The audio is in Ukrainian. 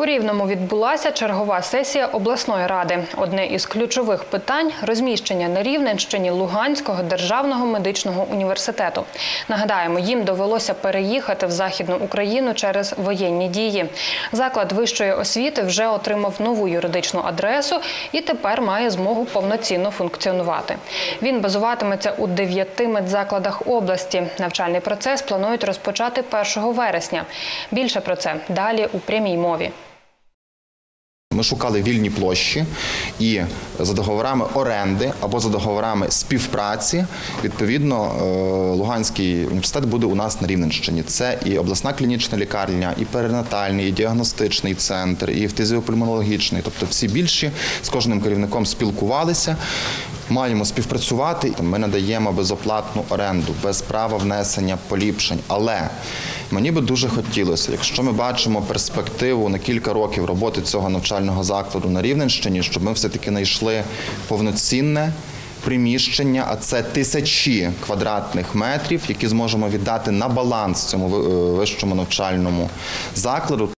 У Рівному відбулася чергова сесія обласної ради. Одне із ключових питань розміщення на Рівненщині Луганського державного медичного університету. Нагадаємо, їм довелося переїхати в західну Україну через воєнні дії. Заклад вищої освіти вже отримав нову юридичну адресу і тепер має змогу повноцінно функціонувати. Він базуватиметься у дев'яти медзакладах області. Навчальний процес планують розпочати 1 вересня. Більше про це далі у прямій мові. Ми шукали вільні площі і за договорами оренди або за договорами співпраці. Відповідно, е, Луганський університет буде у нас на Рівненщині. Це і обласна клінічна лікарня, і перинатальний, і діагностичний центр, і фтизіопульмонологічний. Тобто всі більші з кожним керівником спілкувалися. Маємо співпрацювати. Ми надаємо безоплатну оренду, без права внесення поліпшень. Але мені би дуже хотілося, якщо ми бачимо перспективу на кілька років роботи цього навчального закладу на Рівненщині, щоб ми все-таки знайшли повноцінне. Приміщення, а це тисячі квадратних метрів, які зможемо віддати на баланс цьому е, вищому навчальному закладу.